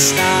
stop.